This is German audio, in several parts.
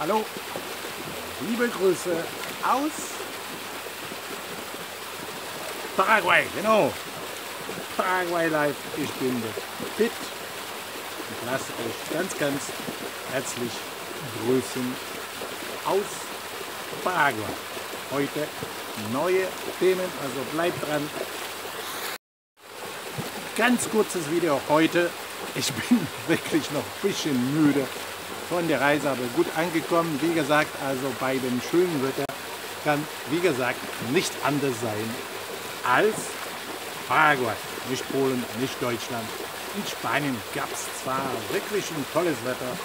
Hallo, liebe Grüße aus Paraguay, genau. Paraguay Live, ich bin der Pitt und lasse euch ganz, ganz herzlich grüßen aus Paraguay. Heute neue Themen, also bleibt dran. Ganz kurzes Video heute. Ich bin wirklich noch ein bisschen müde von der Reise, aber gut angekommen. Wie gesagt, also bei dem schönen Wetter kann, wie gesagt, nicht anders sein als Paraguay. Nicht Polen, nicht Deutschland. In Spanien gab es zwar wirklich ein tolles Wetter,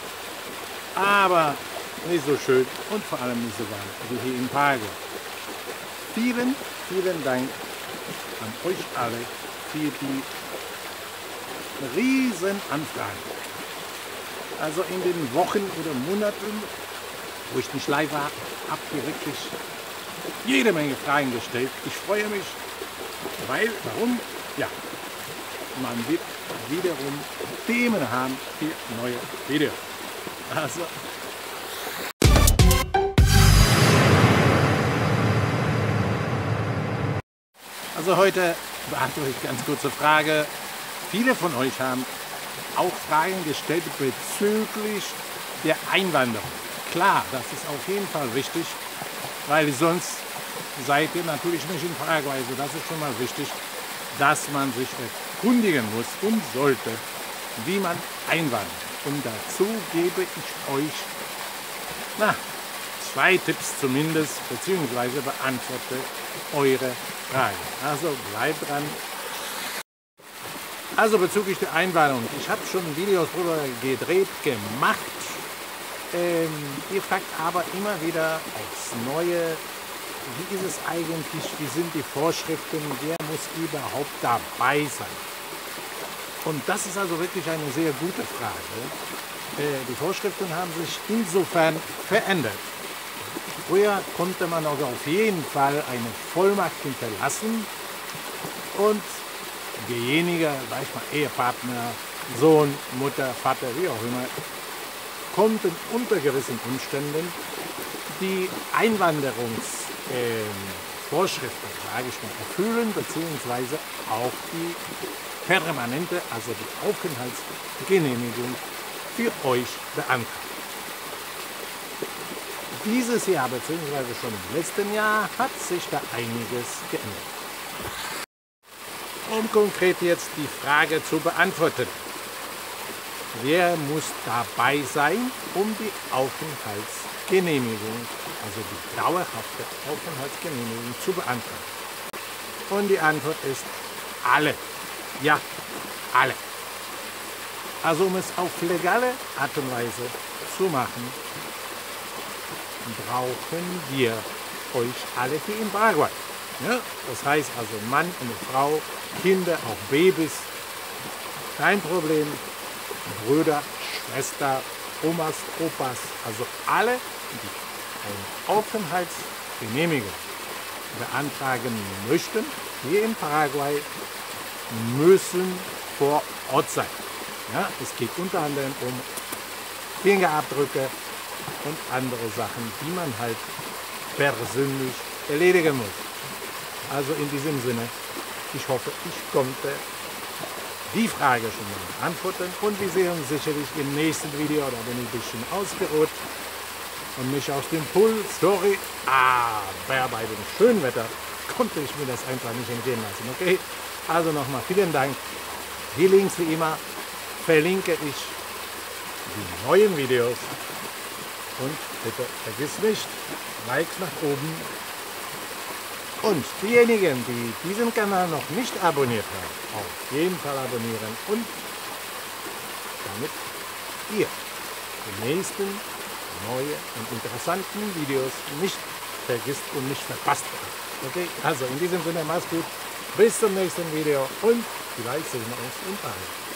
aber nicht so schön und vor allem nicht so warm wie hier in Paraguay. Vielen, vielen Dank an euch alle für die Riesenanfragen. Also in den Wochen oder Monaten, wo ich nicht live war, habt ihr wirklich jede Menge Fragen gestellt. Ich freue mich, weil, warum? Ja, man wird wiederum Themen haben für neue Videos. Also, also heute beantworte ich ganz kurze Frage. Viele von euch haben auch Fragen gestellt bezüglich der Einwanderung. Klar, das ist auf jeden Fall wichtig, weil sonst seid ihr natürlich nicht in Paraguay. Also das ist schon mal wichtig, dass man sich erkundigen muss und sollte, wie man einwandert. Und dazu gebe ich euch na, zwei Tipps zumindest, beziehungsweise beantworte eure Fragen. Also bleibt dran, also bezüglich der Einwanderung, ich habe schon Videos darüber gedreht, gemacht. Ähm, ihr fragt aber immer wieder aufs Neue, wie ist es eigentlich, wie sind die Vorschriften, wer muss überhaupt dabei sein? Und das ist also wirklich eine sehr gute Frage. Äh, die Vorschriften haben sich insofern verändert. Früher konnte man also auf jeden Fall eine Vollmacht hinterlassen und derjenige, sag ich mal, Ehepartner, Sohn, Mutter, Vater, wie auch immer, konnten unter gewissen Umständen die Einwanderungsvorschriften, äh, sage ich mal, erfüllen, beziehungsweise auch die permanente, also die Aufenthaltsgenehmigung für euch beantragen. Dieses Jahr, beziehungsweise schon im letzten Jahr, hat sich da einiges geändert um konkret jetzt die Frage zu beantworten. Wer muss dabei sein, um die Aufenthaltsgenehmigung, also die dauerhafte Aufenthaltsgenehmigung zu beantragen? Und die Antwort ist alle. Ja, alle. Also um es auf legale Art und Weise zu machen, brauchen wir euch alle hier in Paraguay. Ja, das heißt also Mann und Frau, Kinder, auch Babys, kein Problem. Brüder, Schwester, Omas, Opas, also alle, die eine Aufenthaltsgenehmigung beantragen möchten, hier in Paraguay, müssen vor Ort sein. Ja, es geht unter anderem um Fingerabdrücke und andere Sachen, die man halt persönlich erledigen muss. Also in diesem Sinne, ich hoffe, ich konnte die Frage schon mal beantworten und wir sehen uns sicherlich im nächsten Video, da bin ich ein bisschen ausgeruht und mich aus dem Pool, sorry, aber bei dem schönen Wetter konnte ich mir das einfach nicht entgehen lassen, okay? Also nochmal vielen Dank. Die Links wie immer verlinke ich die neuen Videos und bitte vergiss nicht, Likes nach oben und diejenigen, die diesen Kanal noch nicht abonniert haben, auf jeden Fall abonnieren und damit ihr die nächsten neue und interessanten Videos nicht vergisst und nicht verpasst. Okay, also in diesem Sinne, mach's gut, bis zum nächsten Video und vielleicht sehen wir uns in Paris.